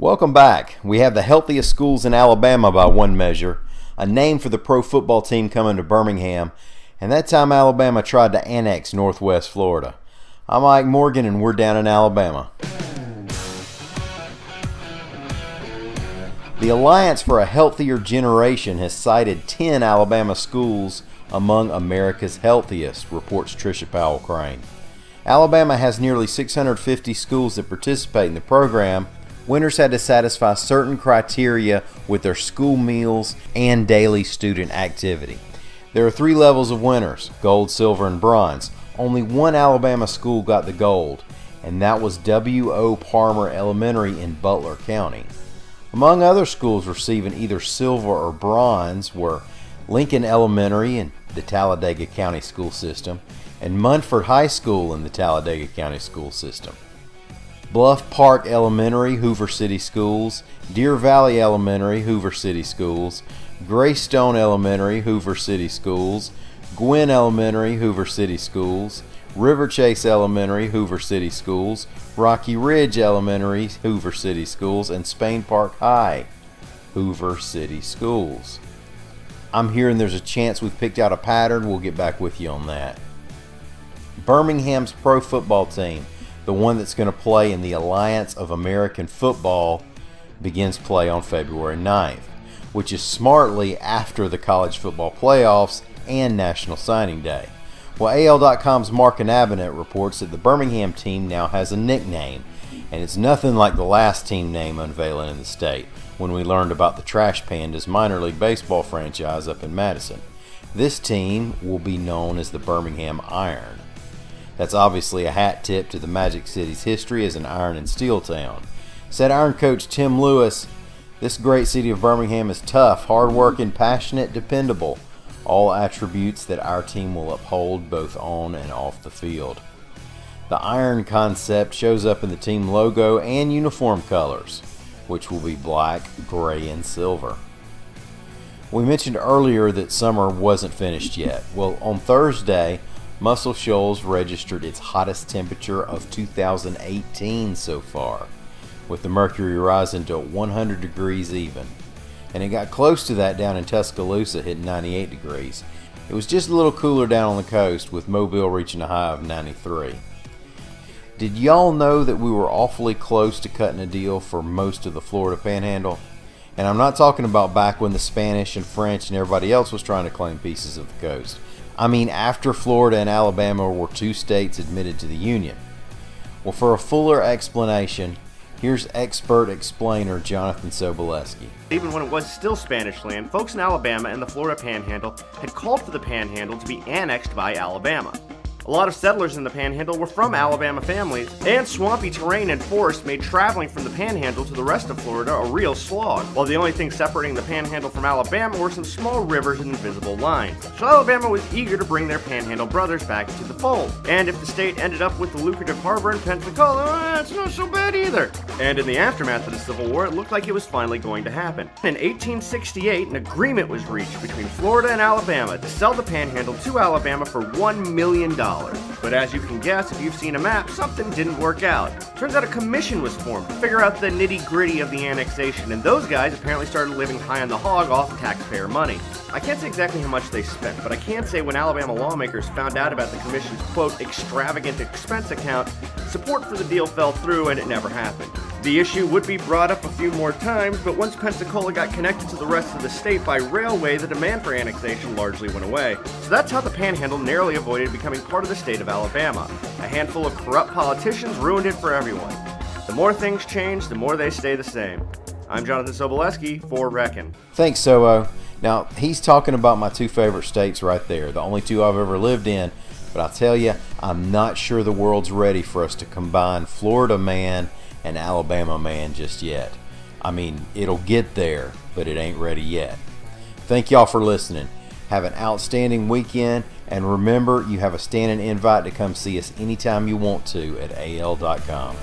Welcome back. We have the healthiest schools in Alabama by one measure, a name for the pro football team coming to Birmingham, and that time Alabama tried to annex Northwest Florida. I'm Ike Morgan, and we're down in Alabama. The Alliance for a Healthier Generation has cited 10 Alabama schools among America's healthiest, reports Trisha Powell Crain. Alabama has nearly 650 schools that participate in the program, winners had to satisfy certain criteria with their school meals and daily student activity. There are three levels of winners gold, silver, and bronze. Only one Alabama school got the gold, and that was W.O. Parmer Elementary in Butler County. Among other schools receiving either silver or bronze were Lincoln Elementary in the Talladega County School System and Munford High School in the Talladega County School System. Bluff Park Elementary, Hoover City Schools, Deer Valley Elementary, Hoover City Schools, Greystone Elementary, Hoover City Schools, Gwin Elementary, Hoover City Schools, Riverchase Elementary, Hoover City Schools, Rocky Ridge Elementary, Hoover City Schools, and Spain Park High, Hoover City Schools. I'm hearing there's a chance we've picked out a pattern. We'll get back with you on that. Birmingham's pro football team the one that's going to play in the Alliance of American Football begins play on February 9th, which is smartly after the college football playoffs and National Signing Day. Well, AL.com's Mark Inabinett reports that the Birmingham team now has a nickname, and it's nothing like the last team name unveiling in the state when we learned about the Trash Pandas minor league baseball franchise up in Madison. This team will be known as the Birmingham Iron. That's obviously a hat tip to the Magic City's history as an iron and steel town. Said Iron coach Tim Lewis, This great city of Birmingham is tough, hardworking, passionate, dependable. All attributes that our team will uphold both on and off the field. The iron concept shows up in the team logo and uniform colors, which will be black, gray, and silver. We mentioned earlier that summer wasn't finished yet. Well, on Thursday, Muscle Shoals registered its hottest temperature of 2018 so far, with the mercury rising to 100 degrees even. And it got close to that down in Tuscaloosa, hitting 98 degrees. It was just a little cooler down on the coast, with Mobile reaching a high of 93. Did y'all know that we were awfully close to cutting a deal for most of the Florida panhandle? And I'm not talking about back when the Spanish and French and everybody else was trying to claim pieces of the coast. I mean, after Florida and Alabama were two states admitted to the Union. Well, for a fuller explanation, here's expert explainer Jonathan Soboleski. Even when it was still Spanish land, folks in Alabama and the Florida Panhandle had called for the Panhandle to be annexed by Alabama. A lot of settlers in the Panhandle were from Alabama families, and swampy terrain and forest made traveling from the Panhandle to the rest of Florida a real slog, while the only thing separating the Panhandle from Alabama were some small rivers and invisible lines. So Alabama was eager to bring their Panhandle brothers back to the fold, and if the state ended up with the lucrative harbor in Pensacola, well, it's not so bad either. And in the aftermath of the Civil War, it looked like it was finally going to happen. In 1868, an agreement was reached between Florida and Alabama to sell the Panhandle to Alabama for $1 million. But as you can guess, if you've seen a map, something didn't work out. Turns out a commission was formed to figure out the nitty gritty of the annexation, and those guys apparently started living high on the hog off taxpayer money. I can't say exactly how much they spent, but I can say when Alabama lawmakers found out about the commission's quote extravagant expense account, support for the deal fell through and it never happened. The issue would be brought up a few more times, but once Pensacola got connected to the rest of the state by railway, the demand for annexation largely went away. So that's how the Panhandle narrowly avoided becoming part of the state of Alabama. A handful of corrupt politicians ruined it for everyone. The more things change, the more they stay the same. I'm Jonathan Soboleski for Reckon. Thanks, Sobo. Now, he's talking about my two favorite states right there, the only two I've ever lived in. But I'll tell you, I'm not sure the world's ready for us to combine Florida man an Alabama man just yet. I mean, it'll get there, but it ain't ready yet. Thank y'all for listening. Have an outstanding weekend, and remember, you have a standing invite to come see us anytime you want to at AL.com.